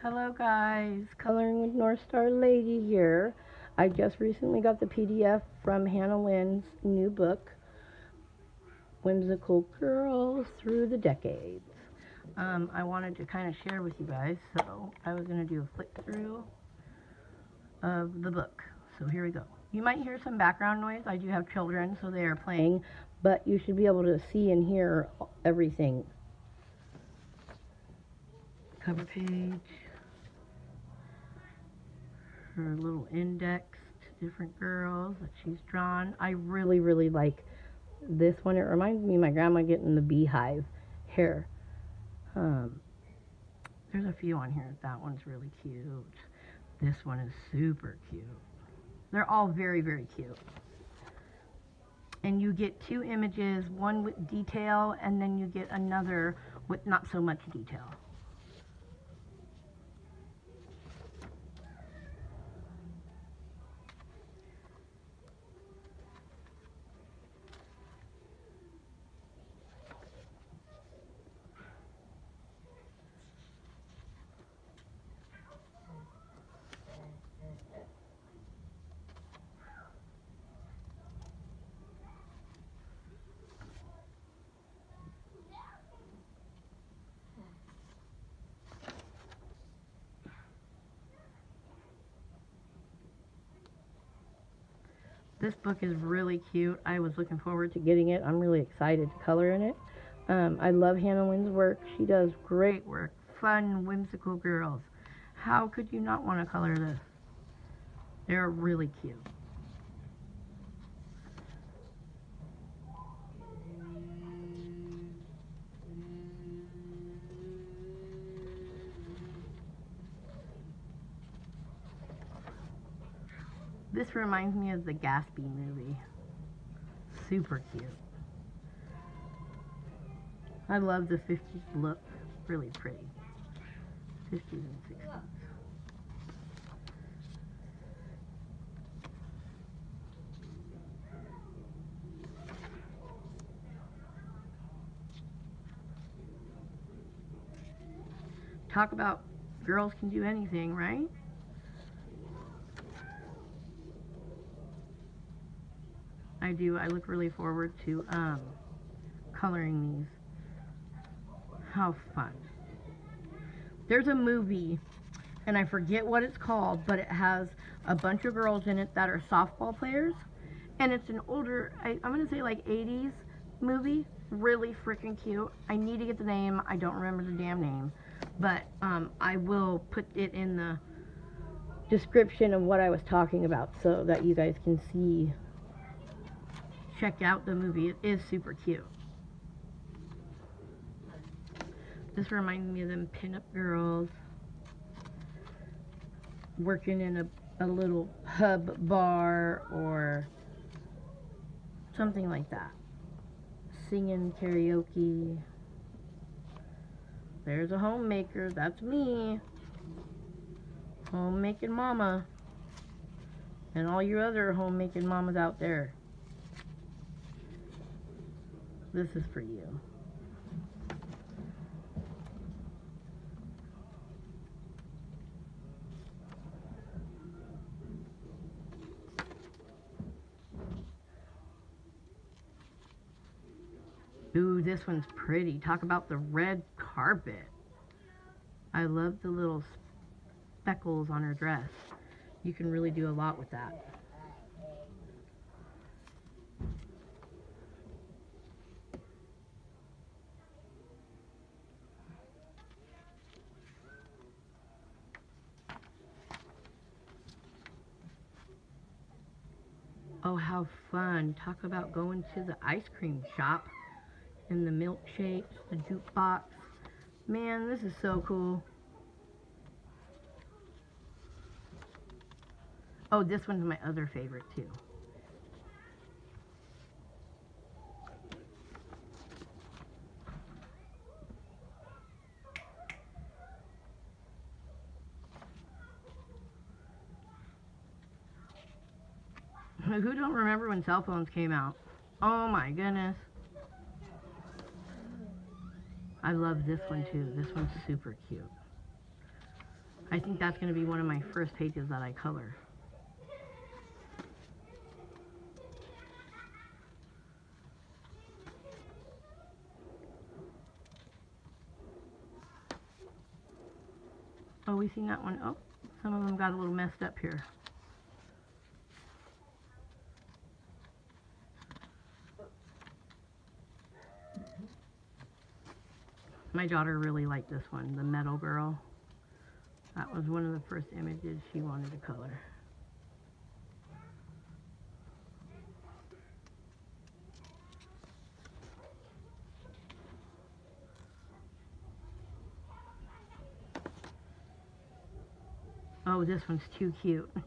Hello guys, Coloring with North Star Lady here. I just recently got the PDF from Hannah Lynn's new book, Whimsical Girls Through the Decades. Um, I wanted to kind of share with you guys, so I was going to do a flick through of the book. So here we go. You might hear some background noise. I do have children, so they are playing, but you should be able to see and hear everything. Cover page her little index to different girls that she's drawn. I really, really like this one. It reminds me of my grandma getting the beehive hair. Um, there's a few on here. That one's really cute. This one is super cute. They're all very, very cute. And you get two images, one with detail, and then you get another with not so much detail. This book is really cute. I was looking forward to getting it. I'm really excited to color in it. Um, I love Hannah Lynn's work. She does great work. Fun, whimsical girls. How could you not want to color this? They're really cute. This reminds me of the Gatsby movie. Super cute. I love the 50s look. Really pretty. 50s and 60s. Talk about girls can do anything, right? I do. I look really forward to um, coloring these. How fun. There's a movie, and I forget what it's called, but it has a bunch of girls in it that are softball players. And it's an older, I, I'm going to say like 80s movie. Really freaking cute. I need to get the name. I don't remember the damn name. But um, I will put it in the description of what I was talking about so that you guys can see check out the movie. It is super cute. This reminds me of them pinup girls working in a, a little hub bar or something like that. Singing karaoke. There's a homemaker. That's me. Homemaking mama. And all your other homemaking mamas out there. This is for you. Ooh, this one's pretty. Talk about the red carpet. I love the little speckles on her dress. You can really do a lot with that. Oh, how fun. Talk about going to the ice cream shop and the milkshakes, the jukebox. Man, this is so cool. Oh, this one's my other favorite too. Who don't remember when cell phones came out? Oh my goodness. I love this one too. This one's super cute. I think that's going to be one of my first pages that I color. Oh, we seen that one. Oh, some of them got a little messed up here. My daughter really liked this one, the Metal Girl. That was one of the first images she wanted to color. Oh, this one's too cute.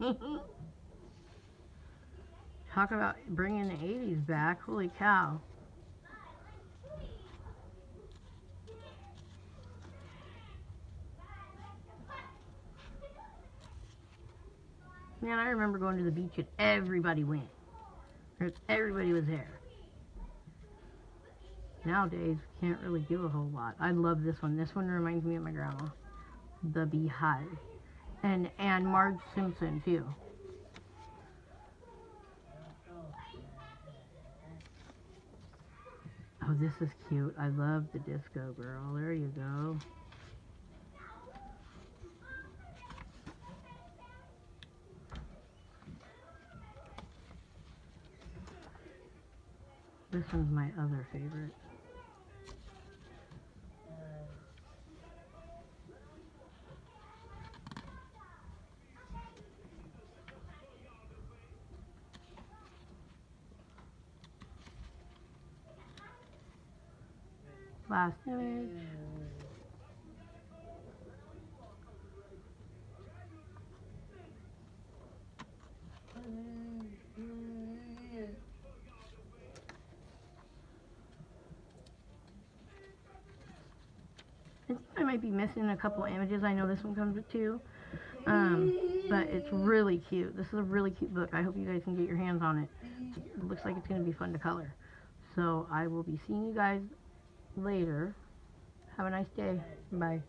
Talk about bringing the 80s back. Holy cow. Man, I remember going to the beach and everybody went. Everybody was there. Nowadays, can't really do a whole lot. I love this one. This one reminds me of my grandma. The Beehive. And and Marge Simpson too. Oh, this is cute. I love the disco girl. There you go. This one's my other favorite. Last image. Might be missing a couple images. I know this one comes with two. Um, but it's really cute. This is a really cute book. I hope you guys can get your hands on it. It looks like it's going to be fun to color. So I will be seeing you guys later. Have a nice day. Bye.